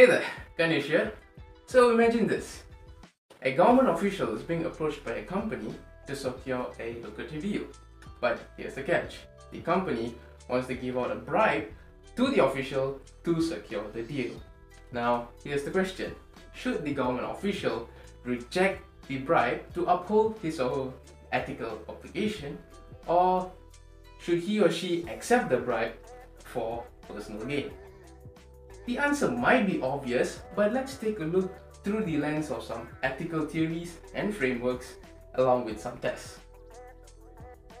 Hey there, Ganesh here. So imagine this. A government official is being approached by a company to secure a lucrative deal. But here's the catch. The company wants to give out a bribe to the official to secure the deal. Now, here's the question. Should the government official reject the bribe to uphold his or her ethical obligation or should he or she accept the bribe for personal gain? The answer might be obvious, but let's take a look through the lens of some ethical theories and frameworks along with some tests.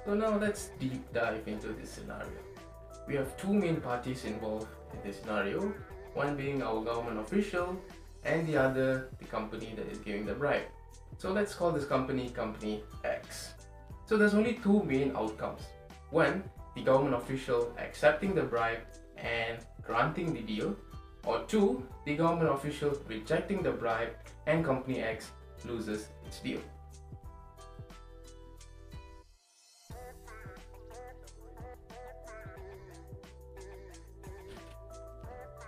So now let's deep dive into this scenario. We have two main parties involved in this scenario, one being our government official and the other the company that is giving the bribe. So let's call this company company X. So there's only two main outcomes. One, the government official accepting the bribe and granting the deal or two, the government official rejecting the bribe and company X loses its deal.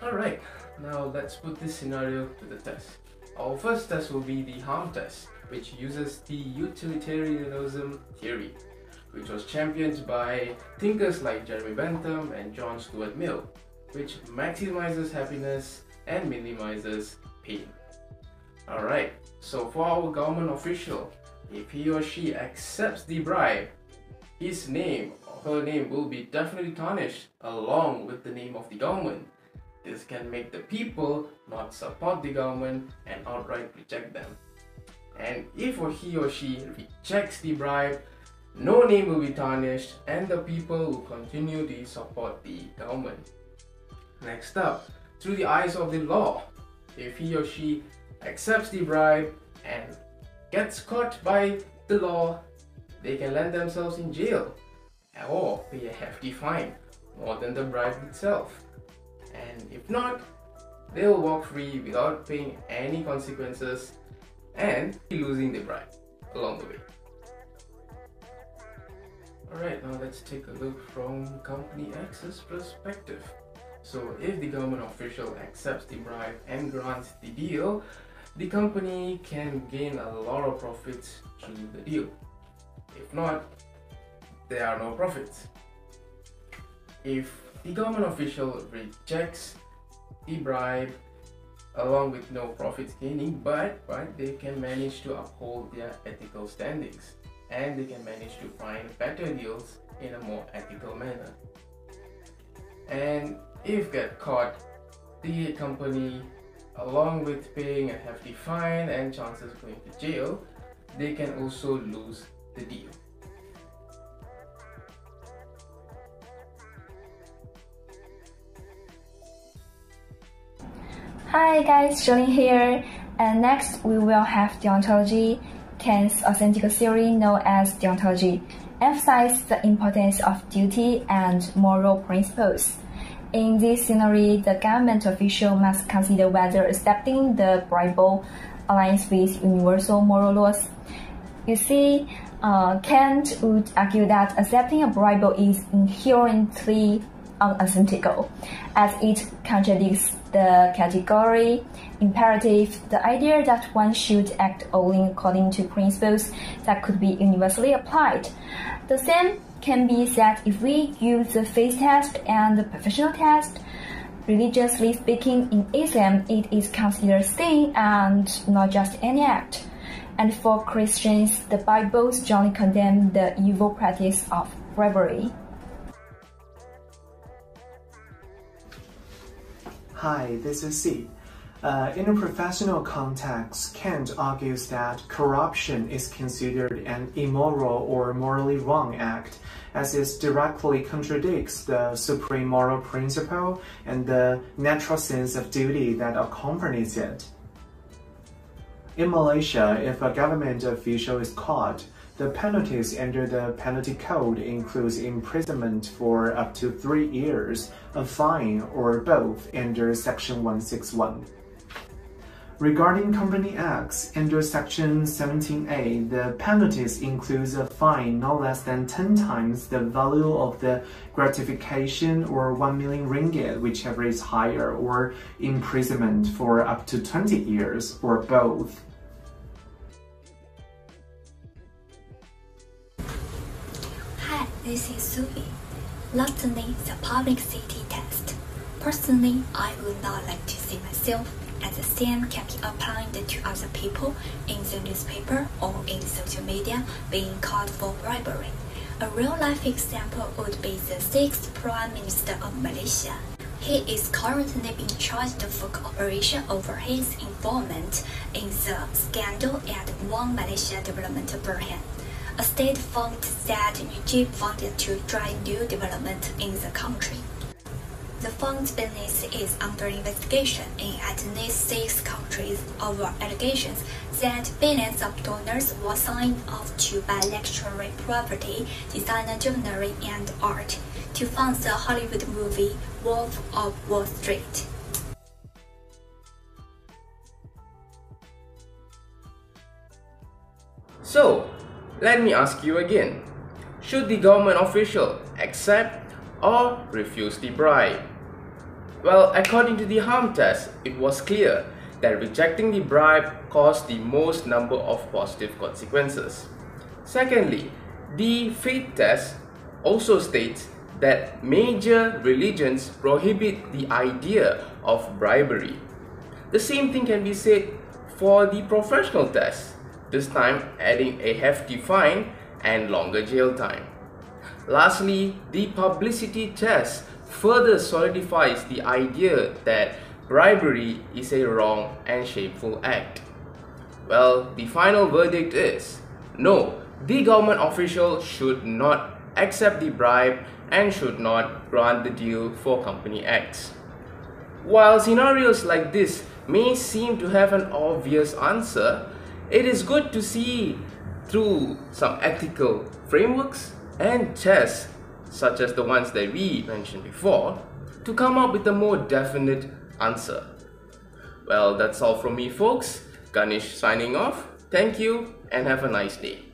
Alright, now let's put this scenario to the test. Our first test will be the harm test, which uses the utilitarianism theory, which was championed by thinkers like Jeremy Bentham and John Stuart Mill which maximizes happiness and minimizes pain. Alright, so for our government official, if he or she accepts the bribe, his name or her name will be definitely tarnished along with the name of the government. This can make the people not support the government and outright reject them. And if he or she rejects the bribe, no name will be tarnished and the people will continue to support the government. Next up, through the eyes of the law, if he or she accepts the bribe and gets caught by the law, they can land themselves in jail or pay a hefty fine, more than the bribe itself. And if not, they will walk free without paying any consequences and losing the bribe along the way. Alright, now let's take a look from Company X's perspective. So if the government official accepts the bribe and grants the deal, the company can gain a lot of profits through the deal. If not, there are no profits. If the government official rejects the bribe along with no profits gaining, but, but they can manage to uphold their ethical standings and they can manage to find better deals in a more ethical manner. And if get caught, the company, along with paying a hefty fine and chances of going to jail, they can also lose the deal. Hi guys, Jolene here. And next we will have deontology, Kant's authentic theory known as deontology, emphasize the importance of duty and moral principles. In this scenario, the government official must consider whether accepting the bribe aligns with universal moral laws. You see, uh, Kant would argue that accepting a bribe is inherently unethical, as it contradicts the categorical imperative, the idea that one should act only according to principles that could be universally applied. The same can be said if we use the faith test and the professional test. Religiously speaking, in Islam, it is considered sin and not just any act. And for Christians, the Bible strongly condemns the evil practice of bribery. Hi, this is C. Uh, in a professional context, Kant argues that corruption is considered an immoral or morally wrong act, as it directly contradicts the supreme moral principle and the natural sense of duty that accompanies it. In Malaysia, if a government official is caught, the penalties under the penalty code includes imprisonment for up to three years, a fine, or both under section 161. Regarding Company X, under Section 17a, the penalties includes a fine no less than 10 times the value of the gratification or 1 million ringgit, whichever is higher, or imprisonment for up to 20 years, or both. Hi, this is Suvi. Lastly, the public safety test. Personally, I would not like to see myself as the same can be applied to other people in the newspaper or in social media being called for bribery. A real-life example would be the sixth Prime Minister of Malaysia. He is currently being charged for cooperation over his involvement in the scandal at One Malaysia Development Berhad, a state fund that Najib funded to drive new development in the country. The fund's business is under investigation in at least six countries over allegations that billions of dollars were signed off to buy luxury property, designer jewelry, and art to fund the Hollywood movie Wolf of Wall Street. So, let me ask you again. Should the government official accept or refuse the bribe? Well, according to the harm test, it was clear that rejecting the bribe caused the most number of positive consequences. Secondly, the faith test also states that major religions prohibit the idea of bribery. The same thing can be said for the professional test, this time adding a hefty fine and longer jail time. Lastly, the publicity test further solidifies the idea that bribery is a wrong and shameful act. Well, the final verdict is no, the government official should not accept the bribe and should not grant the deal for Company X. While scenarios like this may seem to have an obvious answer, it is good to see through some ethical frameworks and tests such as the ones that we mentioned before, to come up with a more definite answer. Well, that's all from me folks. Ganesh signing off. Thank you and have a nice day.